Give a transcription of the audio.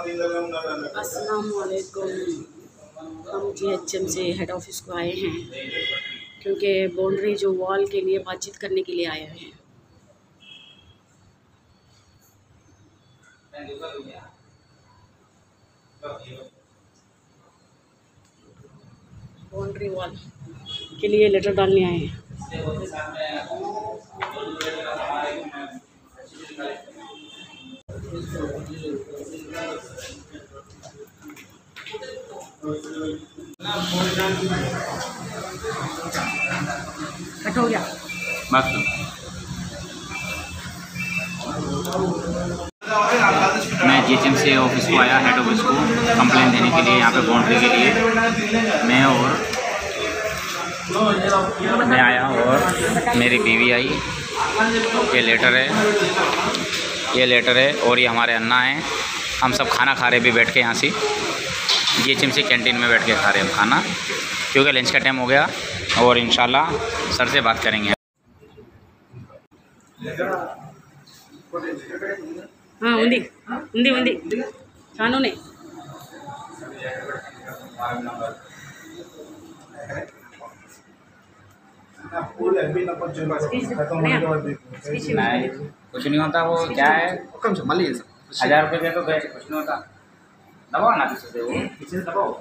असलकुम हम G H M से हेड ऑफ़िस को आए हैं, क्योंकि बाउंड्री जो वॉल के लिए बातचीत करने के लिए आए हैं। बाउंड्री वॉल के लिए लेटर डालने आए हैं। कट हो गया मैं जी से ऑफ़िस को आया हेड ऑफ़िस को कंप्लेन देने के लिए, यहाँ पे बाउंड्री के लिए। मैं और मैं आया और मेरी बीवी आई। ये लेटर है। ये लेटर है और ये हमारे अन्ना हैं। हम सब खाना खा रहे भी बैठ के यहाँ से। जी एच कैंटीन में बैठ के खा रहे हम खाना। क्योंकि लंच का टाइम हो गया और इन सर से बात करेंगे। हाँ कुछ नहीं होता वो क्या है? कम से मलिए हज़ार रुपये दे तो गए कुछ नहीं होता। दबाओ ना किसी से वो किसी से दबाओ।